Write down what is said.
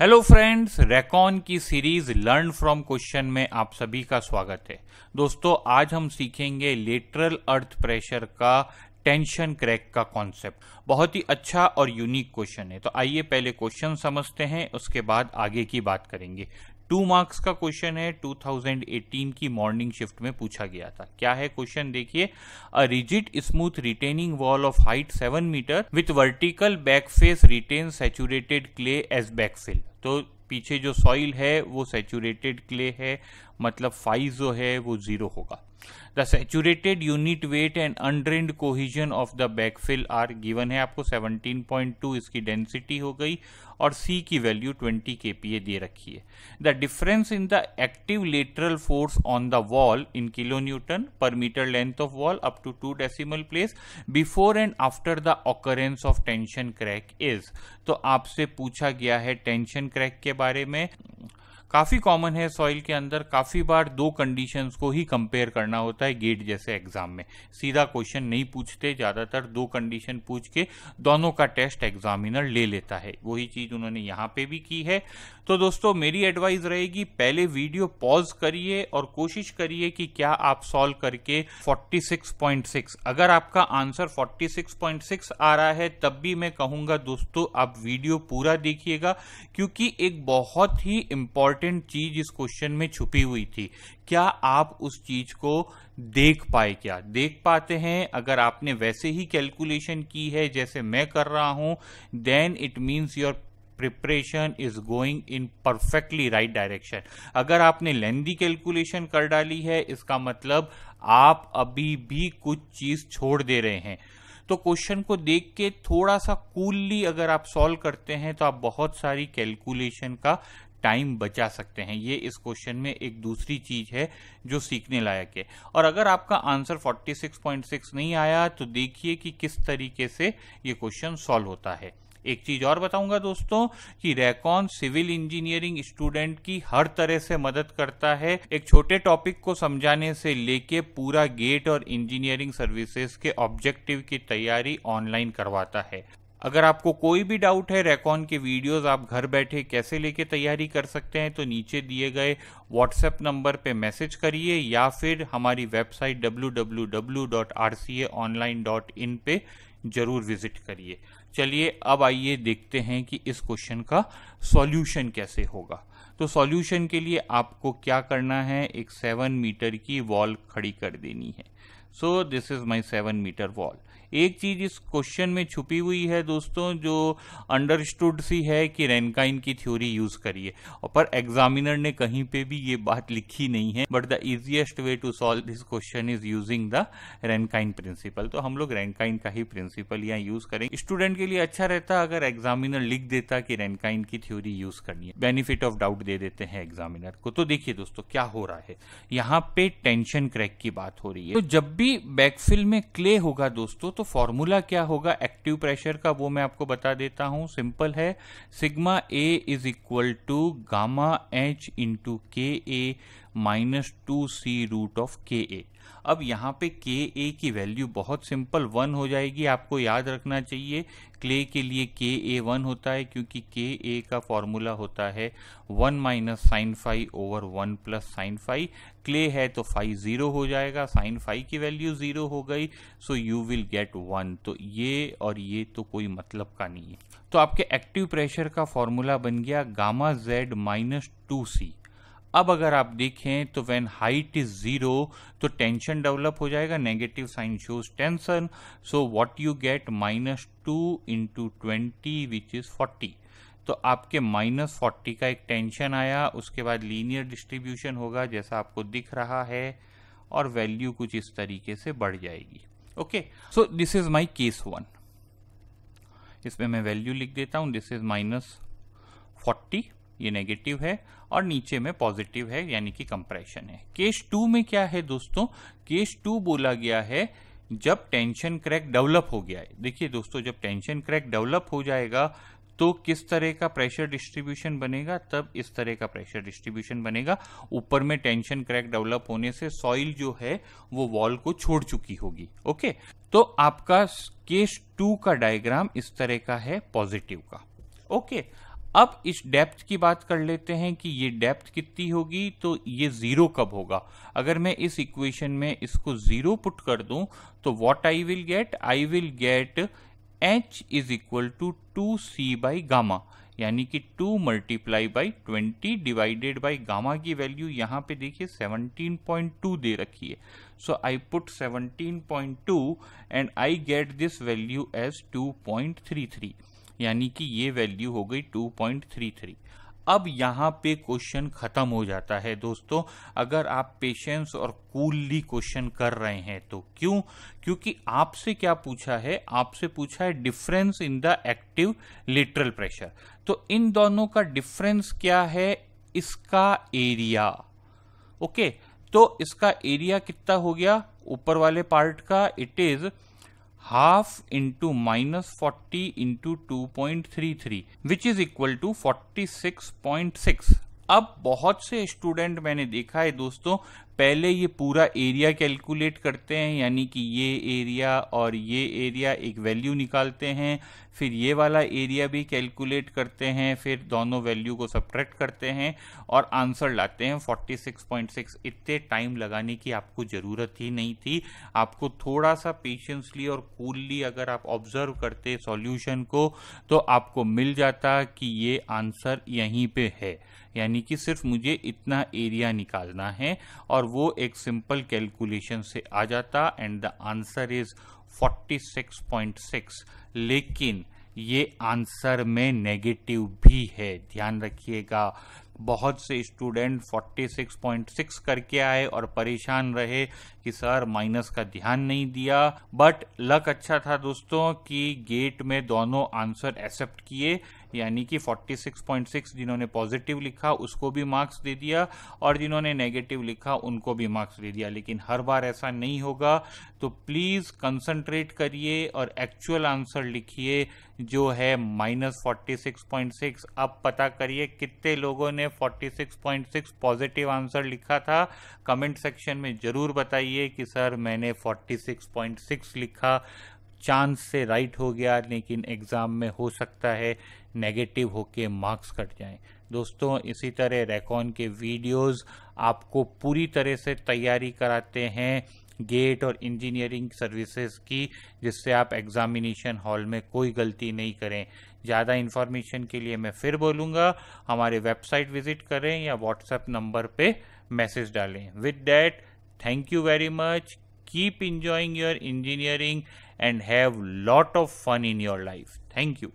Hello friends रेकॉन की series learn from question में आप सभी का स्वागत है। दोस्तों, आज हम सीखेंगे लेटरल अर्थ प्रेशर का टेंशन क्रैक का कॉन्सेप्ट बहुत ही अच्छा और यूनिक क्वेश्चन है। तो आइए पहले क्वेश्चन समझते हैं, उसके बाद आगे की बात करेंगे। टू मार्क्स का क्वेश्चन है 2018 की मॉर्निंग शिफ्ट में पूछा गया था। क्या है क्वेश्चन? देखिए, a rigid smooth retaining wall of height seven metre with vertical back face retain saturated clay as backfill तो पीछे जो सॉइल है, वो सेचुरेटेड क्ले है मतलब फाइव जो है, वो ज़ीरो होगा। The saturated unit weight and undrained cohesion of the backfill are given है। आपको 17.2 इसकी डेंसिटी हो गई और C की वैल्यू 20 kPa दे रखी है। The difference in the active lateral force on the wall in kilonewton per metre length of wall up to two decimal place before and after the occurrence of tension crack is तो आपसे पूछा गया है tension crack के बारे में काफ़ी common है सॉइल के अंदर, काफ़ी बार दो कंडीशंस को ही कंपेयर करना होता है गेट जैसे एग्ज़ाम में। सीधा क्वेश्चन नहीं पूछते, ज़्यादातर दो कंडीशन पूछ के दोनों का टेस्ट एग्जामिनर ले लेता है। वही चीज़ उन्होंने यहाँ पे भी की है। तो दोस्तों, मेरी एडवाइस रहेगी, पहले वीडियो पॉज करिए और कोशिश करिए कि क्या आप सॉल्व करके 46.6 अगर आपका आंसर 46.6 आ रहा है, तब भी मैं कहूँगा दोस्तों, आप वीडियो पूरा देखिएगा, क्योंकि एक बहुत ही इंपॉर्टेंट इंपॉर्टेंट चीज़ इस क्वेश्चन में छुपी हुई थी। क्या आप उस चीज़ को देख पाए क्या? देख पाते हैं, अगर आपने वैसे ही कैलकुलेशन की है, जैसे मैं कर रहा हूँ then it means your preparation is going in perfectly right direction अगर आपने लेंदी कैलकुलेशन कर डाली है, इसका मतलब आप अभी भी कुछ चीज़ छोड़ दे रहे हैं। तो क्वेश्चन को देख के थोड़ा सा कूलली अगर आप सॉल्व करते हैं तो आप बहुत सारी कैलकुलेशन का टाइम बचा सकते हैं। ये इस क्वेश्चन में एक दूसरी चीज़ है जो सीखने लायक है। और अगर आपका आंसर 46.6 नहीं आया तो देखिए कि किस तरीके से ये क्वेश्चन सॉल्व होता है। एक चीज़ और बताऊँगा दोस्तों कि रेकॉन सिविल इंजीनियरिंग स्टूडेंट की हर तरह से मदद करता है। एक छोटे टॉपिक को समझाने से लेके पूरा गेट और इंजीनियरिंग सर्विसेज़ के ऑब्जेक्टिव की तैयारी ऑनलाइन करवाता है। अगर आपको कोई भी डाउट है रेकॉन के वीडियोस आप घर बैठे कैसे लेके तैयारी कर सकते हैं तो नीचे दिए गए व्हाट्सएप नंबर पे मैसेज करिए या फिर हमारी वेबसाइट www.rcaonline.in पे ज़रूर विज़िट करिए। चलिए, अब आइए देखते हैं कि इस क्वेश्चन का सॉल्यूशन कैसे होगा। तो सॉल्यूशन के लिए आपको क्या करना है? एक सेवन मीटर की वॉल खड़ी कर देनी है। So this is my seven metre wall एक चीज़ इस क्वेश्चन में छुपी हुई है दोस्तों, जो अंडरस्टूड सी है कि रेनकाइन की थ्योरी यूज़ करिए पर एग्जामिनर ने कहीं पे भी ये बात लिखी नहीं है but the easiest way to solve this question is using the Rankine principle तो हम लोग रेनकाइन का ही प्रिंसिपल यहाँ यूज़ करेंगे। स्टूडेंट के लिए अच्छा रहता अगर एग्जामिनर लिख देता कि रेनकाइन की थ्योरी यूज़ करनी है। बेनिफिट ऑफ़ डाउट दे देते हैं एग्जामिनर को। तो देखिए दोस्तों, क्या हो रहा है? यहाँ पे टेंशन क्रैक की बात हो रही है। तो जब भी बैकफिल में क्ले होगा दोस्तों तो फॉर्मूला क्या होगा? एक्टिव प्रेशर का वो मैं आपको बता देता हूँ। सिंपल है। Sigma A is equal to gamma H into K A minus two C root of K A अब यहाँ पे के ए की वैल्यू बहुत सिंपल वन हो जाएगी। आपको याद रखना चाहिए क्ले के लिए के ए वन होता है क्योंकि के ए का फॉर्मूला होता है one minus sine five over one plus sine five clay है तो फाइव ज़ीरो हो जाएगा साइन फाइव की वैल्यू ज़ीरो हो गई so you will get one तो ये और ये तो कोई मतलब का नहीं है। तो आपके एक्टिव प्रेशर का फॉर्मूला बन गया gamma Z minus two C अब अगर आप देखें तो व्हेन हाइट इज़ ज़ीरो तो टेंशन डेवलप हो जाएगा negative sign shows tension so what you get minus two into twenty which is forty तो आपके माइनस फोर्टी का एक टेंशन आया, उसके बाद लीनियर डिस्ट्रीब्यूशन होगा, जैसा आपको दिख रहा है, और वैल्यू कुछ इस तरीके से बढ़ जाएगी। Okay so this is my case one इसमें मैं वैल्यू लिख देता हूँ दिस इज़ माइनस फोर्टी ये नेगेटिव है और नीचे में पॉजिटिव है, यानी कि कंप्रेशन है। केस टू में क्या है दोस्तों? केस टू बोला गया है, जब टेंशन क्रैक डेवलप हो गया है। देखिए दोस्तों, जब टेंशन क्रैक डेवलप हो जाएगा तो किस तरह का प्रेशर डिस्ट्रीब्यूशन बनेगा? तब इस तरह का प्रेशर डिस्ट्रीब्यूशन बनेगा। ऊपर में टेंशन क्रैक डेवलप होने से सॉइल जो है, वो वॉल को छोड़ चुकी होगी। ओके तो आपका केस टू का डायग्राम इस तरह का है पॉजिटिव का। ओके अब इस डेप्थ की बात कर लेते हैं कि ये डेप्थ कितनी होगी तो ये ज़ीरो कब होगा? अगर मैं इस इक्वेशन में इसको ज़ीरो पुट कर दूँ तो what I will get I will get H is equal to two C by gamma यानी कि two multiply by twenty divided by gamma की वैल्यू यहाँ पे देखिए 17.2 दे रखी है। So I put 17.2 and I get this value as 2.33 यानी कि ये वैल्यू हो गई 2.33 अब यहाँ पे क्वेश्चन खत्म हो जाता है दोस्तों। अगर आप पेशेंस और कूलली क्वेश्चन कर रहे हैं तो क्यों? क्योंकि आपसे क्या पूछा है? आपसे पूछा है difference in the active lateral pressure तो इन दोनों का डिफरेंस क्या है? इसका एरिया ओके तो इसका एरिया कितना हो गया? ऊपर वाले पार्ट का it is half into minus forty into two point three three which is equal to forty six point six अब बहुत से स्टूडेंट मैंने देखा है दोस्तों पहले ये पूरा एरिया कैलकुलेट करते हैं, यानी कि ये एरिया और ये एरिया एक वैल्यू निकालते हैं, फिर ये वाला एरिया भी कैलकुलेट करते हैं, फिर दोनों वैल्यू को सब्ट्रैक्ट करते हैं और आंसर लाते हैं। 46.6 इतने टाइम लगाने की आपको ज़रूरत ही नहीं थी। आपको थोड़ा सा पेशेंसली और कूलली अगर आप ऑब्ज़र्व करते सॉल्यूशन को तो आपको मिल जाता कि ये आंसर यहीं पे है। यानी कि सिर्फ़ मुझे इतना एरिया निकालना है और वो एक सिंपल कैलकुलेशन से आ जाता एंड द आंसर इज़ 46.6 लेकिन ये आंसर में नेगेटिव भी है, ध्यान रखिएगा। बहुत से स्टूडेंट 46.6 करके आए और परेशान रहे कि सर माइनस का ध्यान नहीं दिया। बट लक अच्छा था दोस्तों कि गेट में दोनों आंसर एक्सेप्ट किए। यानी कि 46.6 जिन्होंने पॉजिटिव लिखा, उसको भी मार्क्स दे दिया और जिन्होंने नेगेटिव लिखा, उनको भी मार्क्स दे दिया। लेकिन हर बार ऐसा नहीं होगा। तो प्लीज़ कंसंट्रेट करिए और एक्चुअल आंसर लिखिए जो है माइनस फोर्टी अब पता करिए कितने लोगों ने 46.6 पॉजिटिव आंसर लिखा था। कमेंट सेक्शन में ज़रूर बताइए कि सर मैंने 46.6 लिखा। चांस से राइट हो गया, लेकिन एग्ज़ाम में हो सकता है नेगेटिव होके मार्क्स कट जाएँ। दोस्तों, इसी तरह रेकॉन के वीडियोस आपको पूरी तरह से तैयारी कराते हैं गेट और इंजीनियरिंग सर्विसेज़ की, जिससे आप एग्जामिनेशन हॉल में कोई गलती नहीं करें। ज़्यादा इन्फॉर्मेशन के लिए मैं फिर बोलूँगा, हमारे वेबसाइट विज़िट करें या व्हाट्सएप नंबर पे मैसेज डालें। With that thank you very much. keep enjoying your engineering and have lot of fun in your life. Thank you.